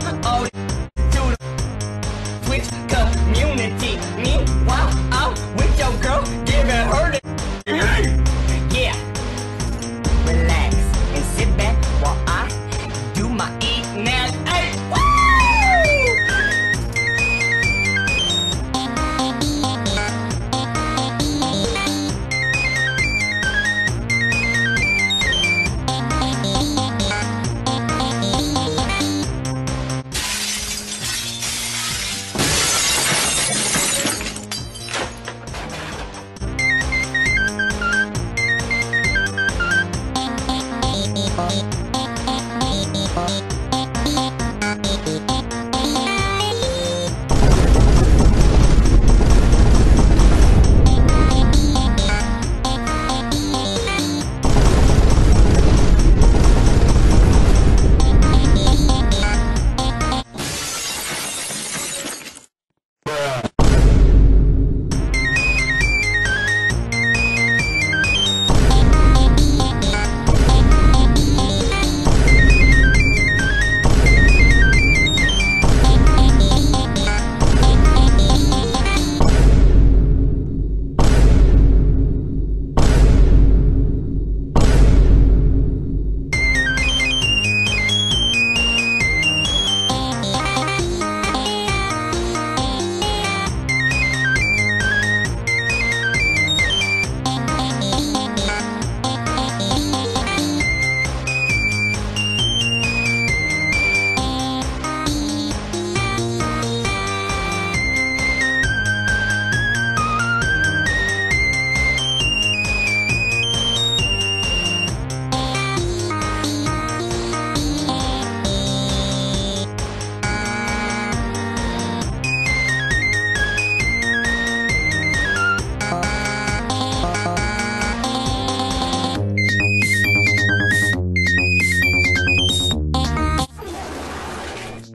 I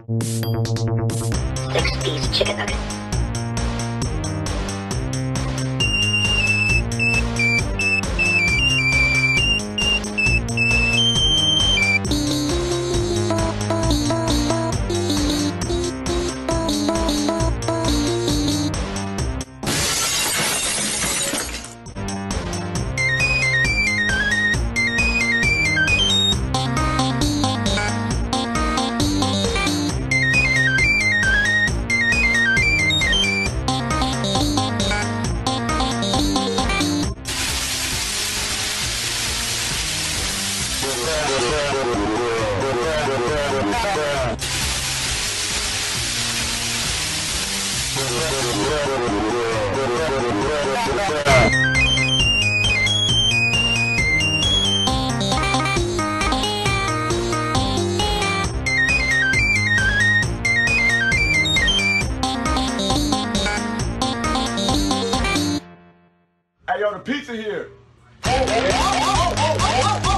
Six piece chicken Hey, yo, the pizza here. Oh, oh, oh,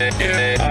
Yeah.